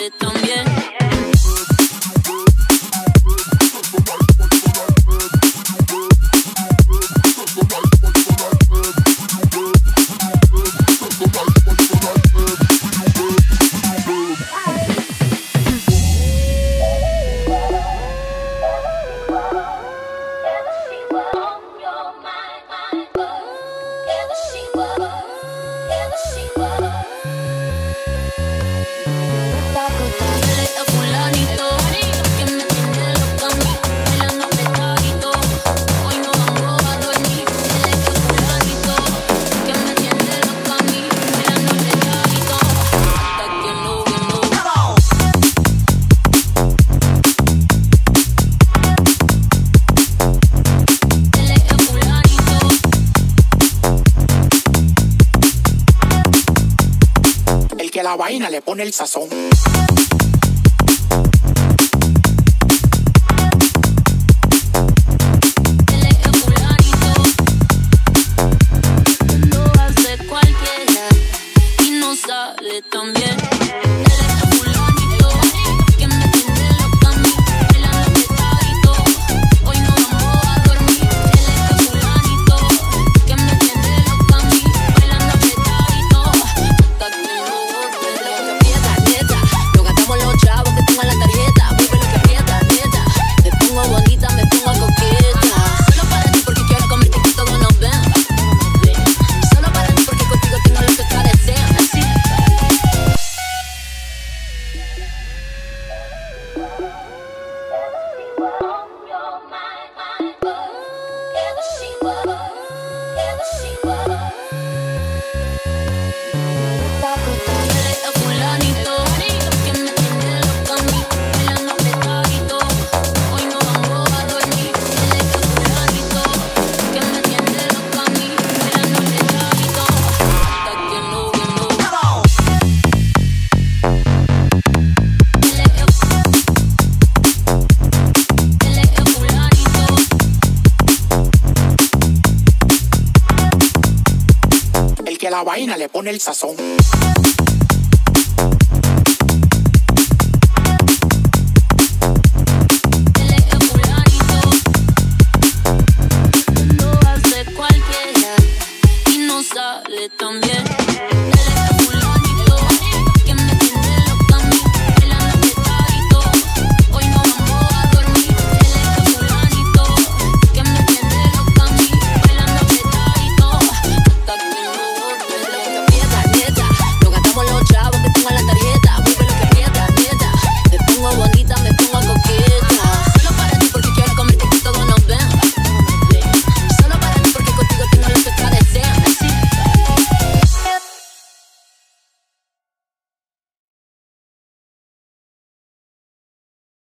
reggaeton la vaina le pone el sazón. Lo hace cualquiera y no sale tan bien. que la vaina le pone el sazón.